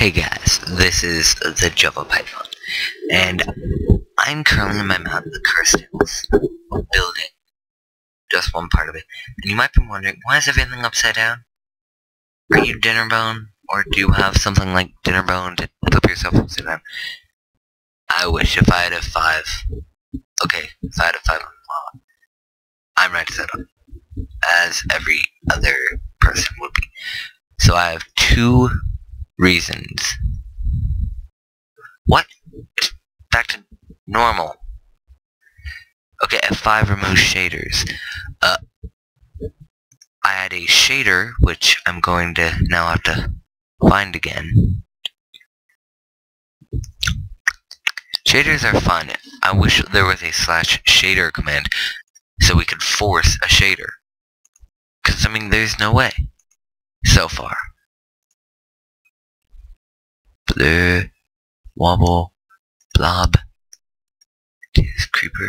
Hey guys, this is the Java Python, and I'm currently in my map, the Cursed building just one part of it. And you might be wondering, why is everything upside down? Are you Dinnerbone, or do you have something like Dinnerbone to flip yourself upside down? I wish if I had a 5. Okay, if I had a 5 on I'm right to set up, as every other person would be. So I have two reasons. What? Back to normal. Okay, F5 remove shaders. Uh, I had a shader, which I'm going to now have to find again. Shaders are fun. I wish there was a slash shader command so we could force a shader. Because, I mean, there's no way. So far. Blur, wobble, blob. This creeper.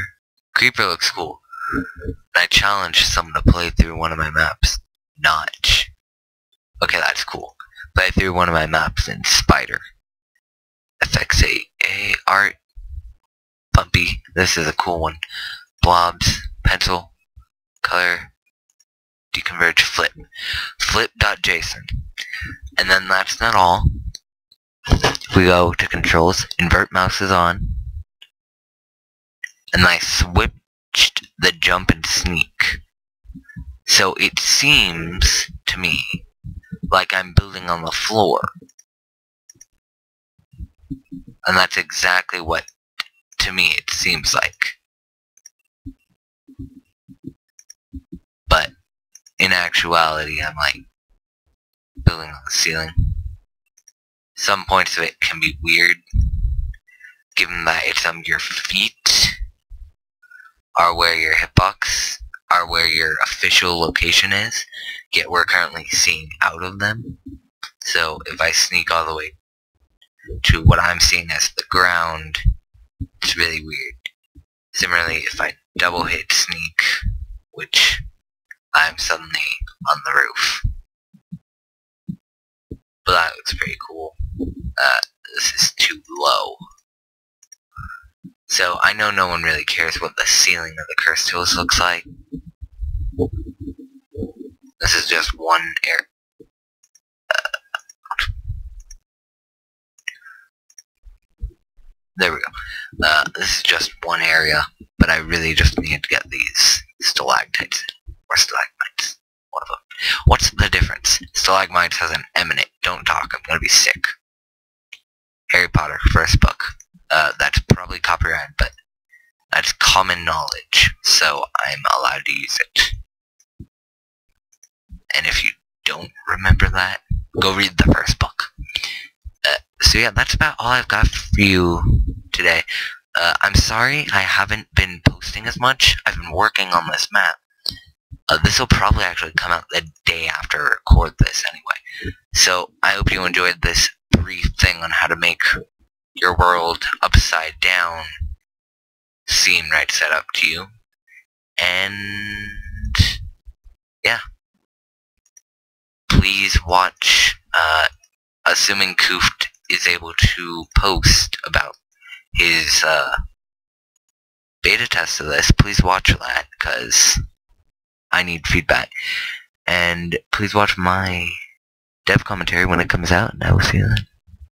Creeper looks cool. I challenged someone to play through one of my maps. Notch. Okay, that's cool. Play through one of my maps in Spider. FXAA art. Bumpy. This is a cool one. Blobs. Pencil. Color. Deconverge. Flip. Flip.json. And then that's not all we go to controls, invert mouse is on, and I switched the jump and sneak. So it seems to me like I'm building on the floor. And that's exactly what, to me, it seems like. But, in actuality, I'm like, building on the ceiling. Some points of it can be weird, given that it's on your feet are where your hitbox are where your official location is, yet we're currently seeing out of them. So if I sneak all the way to what I'm seeing as the ground, it's really weird. Similarly, if I double hit sneak, which I'm suddenly on the roof. But that looks pretty cool. Uh, this is too low. So I know no one really cares what the ceiling of the Cursed Hills looks like. This is just one area. Uh, there we go. Uh, this is just one area, but I really just need to get these stalactites or stalagmites. One of them. What's the difference? Stalagmites has an emanate. Don't talk. I'm gonna be sick. Potter, first book. Uh, that's probably copyrighted, but that's common knowledge, so I'm allowed to use it. And if you don't remember that, go read the first book. Uh, so yeah, that's about all I've got for you today. Uh, I'm sorry I haven't been posting as much. I've been working on this map. Uh, this will probably actually come out the day after I record this anyway. So I hope you enjoyed this brief thing on how to make your world upside down seem right set up to you. And yeah. Please watch, uh, assuming Kooft is able to post about his uh, beta test of this, please watch that, because I need feedback. And please watch my dev commentary when it comes out, and I will see you then.